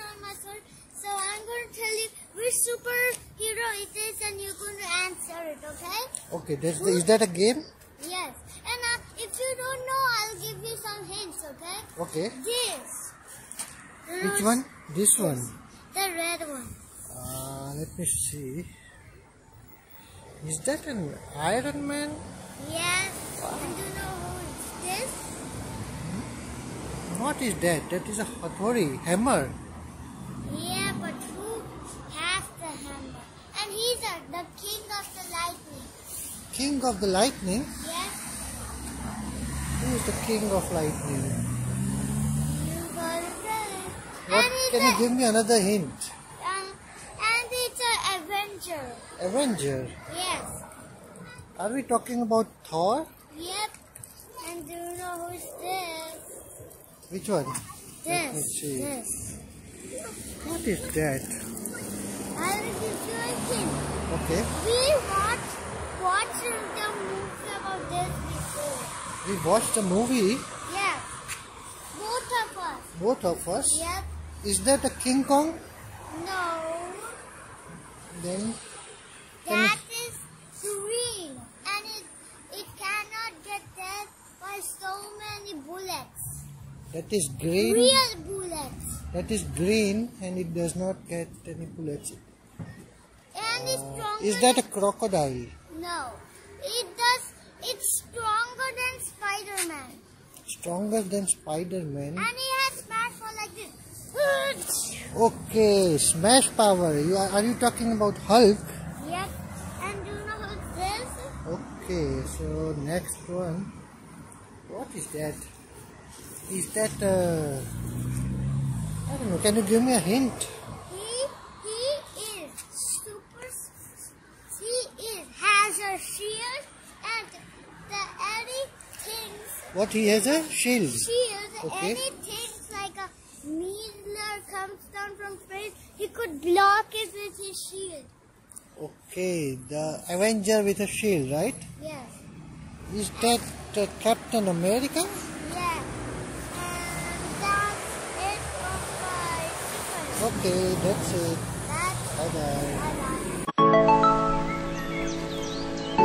on my sword. So I'm going to tell you which superhero it is and you're going to answer it, okay? Okay, that's the, is that a game? Yes. And uh, if you don't know, I'll give you some hints, okay? Okay. This. Which Rose, one? This one? The red one. Uh, let me see. Is that an Iron Man? Yes. Wow. I don't know who is this. What is that? That is a Hathori hammer. King of the Lightning? Yes. Who is the King of Lightning? You got it. What, can you give me another hint? um, and it's an Avenger. Avenger. Yes. Are we talking about Thor? Yep. And do you know who's this? Which one? This. This. What is that? I will give you a hint. Okay. We watched watched the movie about this before. We watched a movie, Yeah. Both of us. both of us. Yep. Is that a King Kong? No. Then That is green. And it it cannot get dead by so many bullets. that is green. Real bullets. That is green and it does not get any bullets. And it's Uh, is that a crocodile? No. It does it's stronger than Spider-Man. Stronger than Spider-Man? And he has smash for like this. Okay, smash power. You are, are you talking about Hulk? Yes. And do you know who this? Okay, so next one. What is that? Is that uh I don't know, can you give me a hint? He he is super. s- He is shield and the any things What he has a shield. shield Okay. any things like a needler comes down from space. He could block it with his shield. Okay, the Avenger with a shield, right? Yes. Is that uh, Captain America? Yeah. And that's it for my. Okay, that's it. That's Bye bye. bye bye.